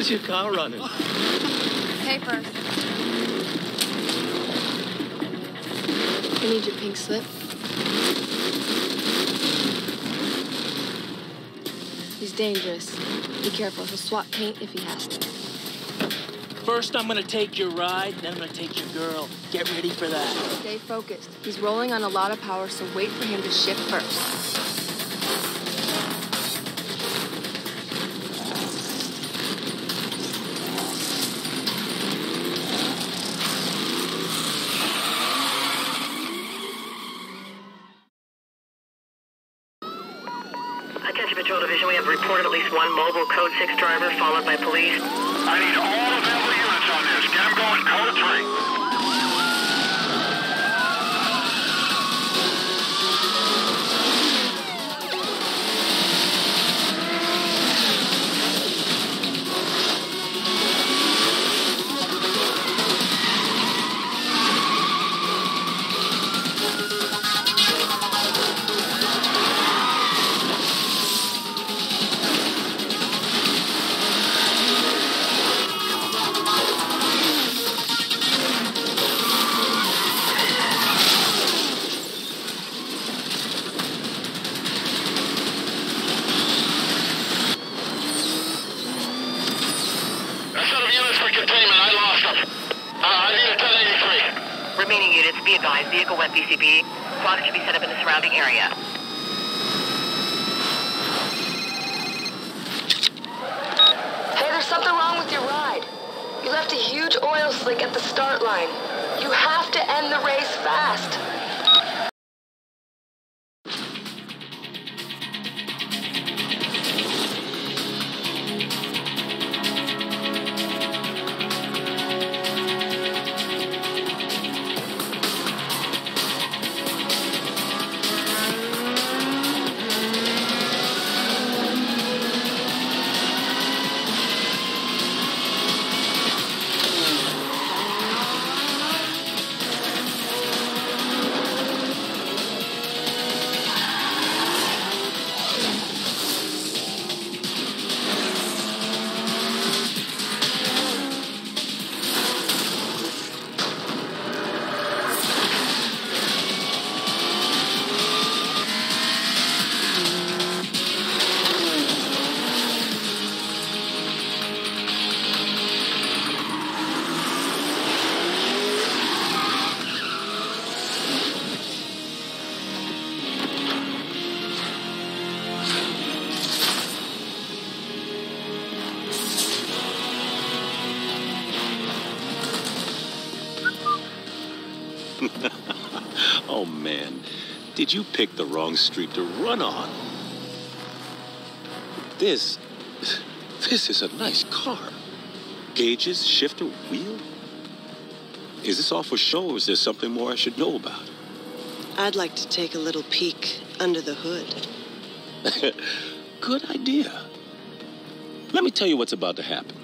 How's your car running? Paper. I need your pink slip. He's dangerous. Be careful. He'll swat paint if he has to. First, I'm gonna take your ride, then I'm gonna take your girl. Get ready for that. Stay focused. He's rolling on a lot of power, so wait for him to shift first. I need all left a huge oil slick at the start line. You have to end the race fast. Did you pick the wrong street to run on? This, this is a nice car. Gauges, shifter, wheel. Is this all for show or is there something more I should know about? I'd like to take a little peek under the hood. Good idea. Let me tell you what's about to happen.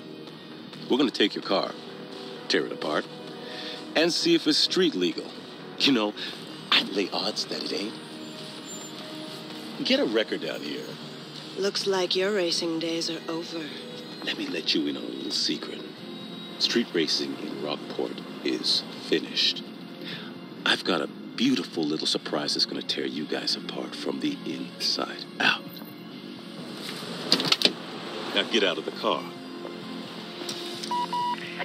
We're going to take your car, tear it apart, and see if it's street legal. You know, Lay odds that it ain't. Get a record down here. Looks like your racing days are over. Let me let you in on a little secret. Street racing in Rockport is finished. I've got a beautiful little surprise that's going to tear you guys apart from the inside out. Now get out of the car.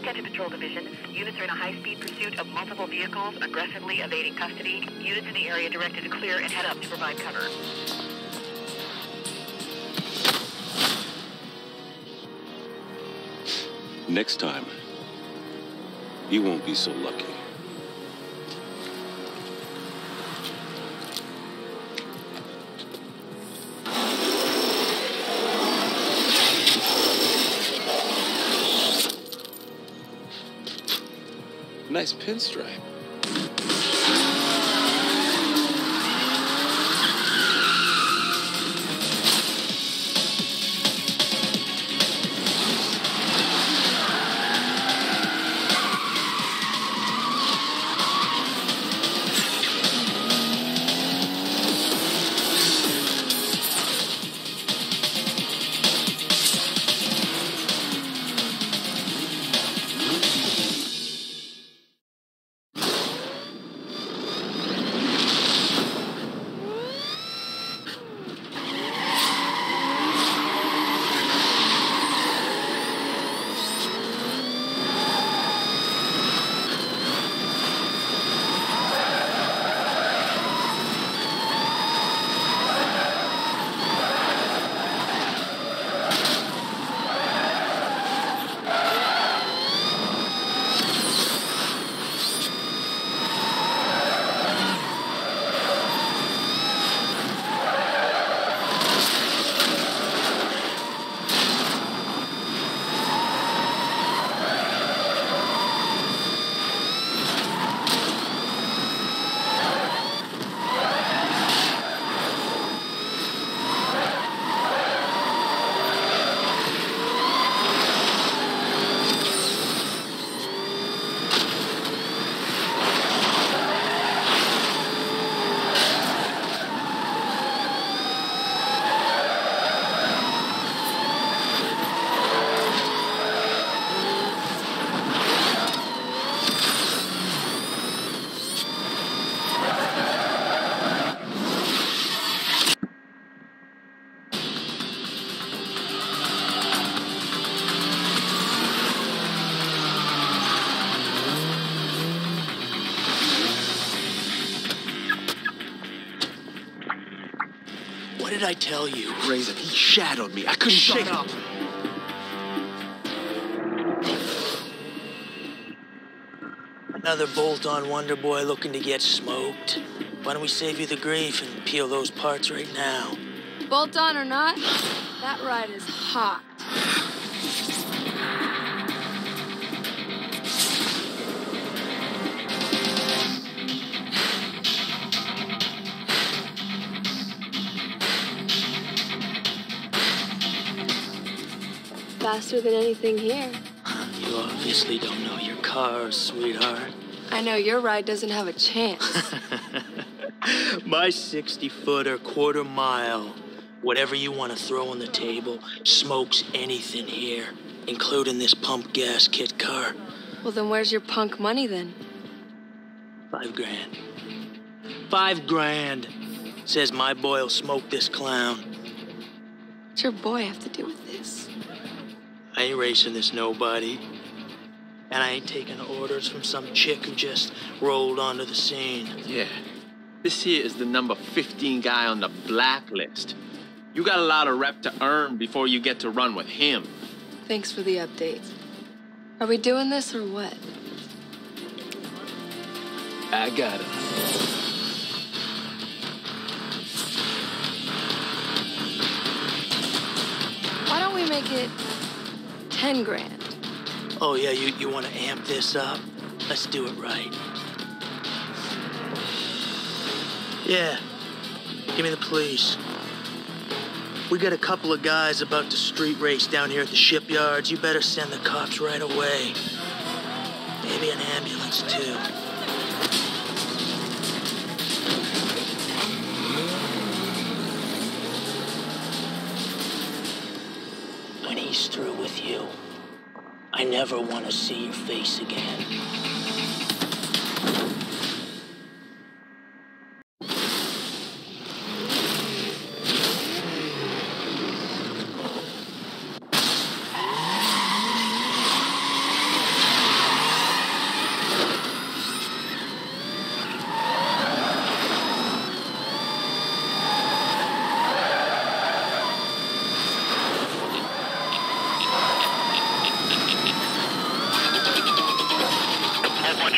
Attention Patrol Division, units are in a high-speed pursuit of multiple vehicles, aggressively evading custody. Units in the area directed to clear and head up to provide cover. Next time, you won't be so lucky. Nice pinstripe. Did I tell you? Razor, he shadowed me. I couldn't shake him. Another bolt-on Wonder Boy looking to get smoked. Why don't we save you the grief and peel those parts right now? Bolt on or not, that ride is hot. Faster than anything here. You obviously don't know your cars, sweetheart. I know your ride doesn't have a chance. My 60 footer, quarter mile, whatever you want to throw on the table, smokes anything here, including this pump gas kit car. well, then where's your punk money then? Five grand. Five grand. Says my boy'll smoke this clown. What's your boy have to do with? I ain't racing this nobody. And I ain't taking orders from some chick who just rolled onto the scene. Yeah. This here is the number 15 guy on the blacklist. You got a lot of rep to earn before you get to run with him. Thanks for the update. Are we doing this or what? I got him. Why don't we make it 10 grand? Oh, yeah, you, you want to amp this up? Let's do it right. Yeah, give me the police. We got a couple of guys about to street race down here at the shipyards. You better send the cops right away. Maybe an ambulance, too. With you, I never want to see your face again.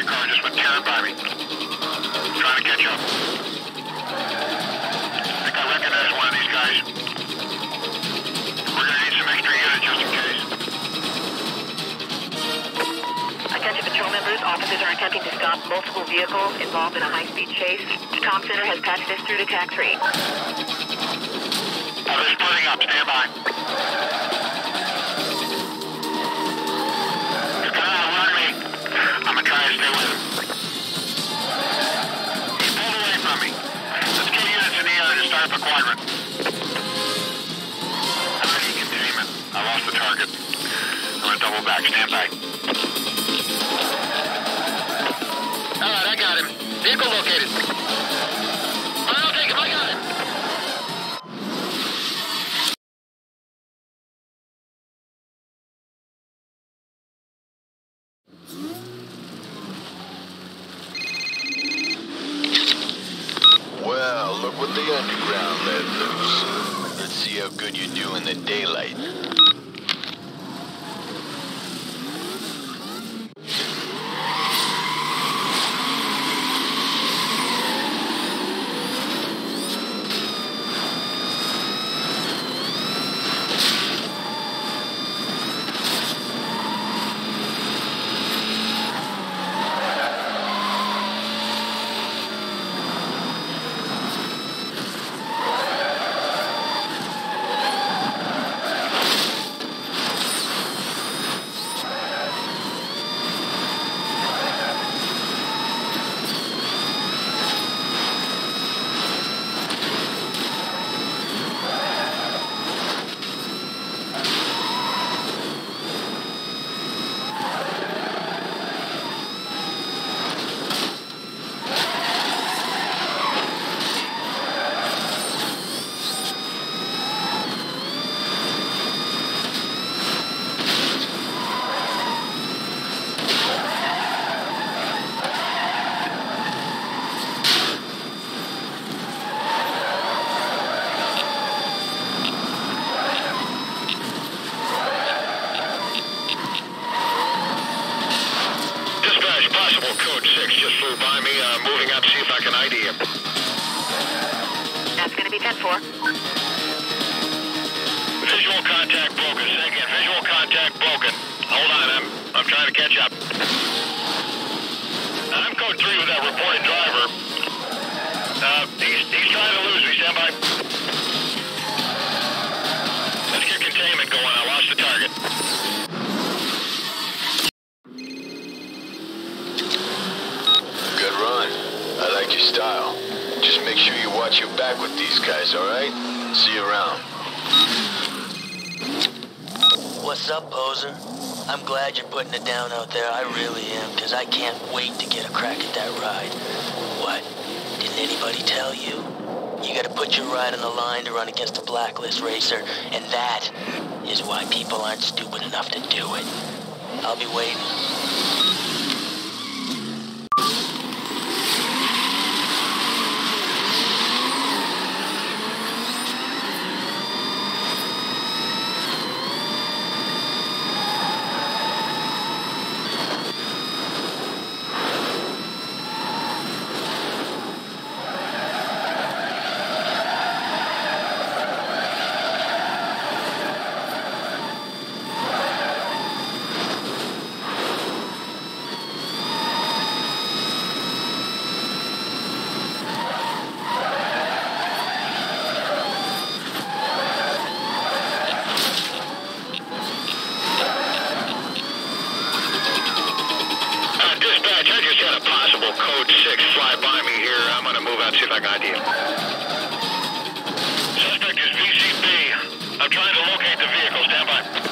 A whole bunch of cars just went tearing by me. Trying to catch up. I think I recognize one of these guys. We're gonna need some extra units just in case. Attention patrol members, officers are attempting to stop multiple vehicles involved in a high-speed chase. Com Center has patched this through to TAC 3. Oh, they're splitting up. Stand by. Air to start up a quadrant. Already containment. I lost the target. I'm gonna double back. Stand by. All right, I got him. Vehicle located. The underground. Let's see how good you do in the daylight. Code 6 just flew by me. I'm moving up, see if I can ID him. That's going to be 10-4. Visual contact broken. Again, visual contact broken. Hold on, I'm, I'm trying to catch up. I'm Code 3 with that reported driver. Uh, he's, he's trying to lose. Poser? I'm glad you're putting it down out there. I really am, because I can't wait to get a crack at that ride. What? Didn't anybody tell you? You gotta put your ride on the line to run against a blacklist racer, and that is why people aren't stupid enough to do it. I'll be waiting. Uh, dispatch, I just code 6 fly by me here. I'm gonna move out see if I can ID. Suspect is VCB. I'm trying to locate the vehicle. Stand by.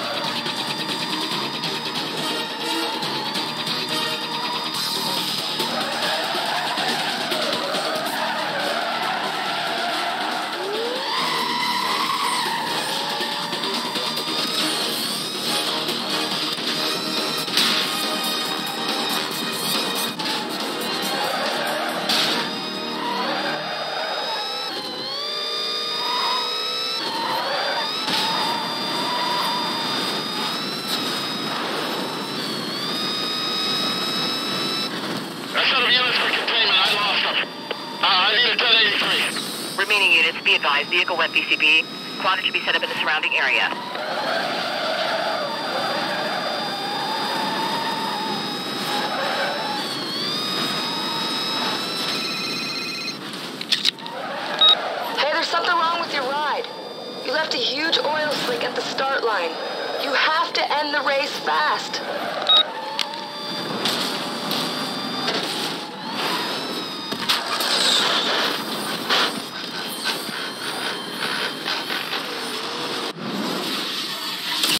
Advised, vehicle went VCB. Squad should be set up in the surrounding area. Hey, there's something wrong with your ride. You left a huge oil slick at the start line. You have to end the race fast.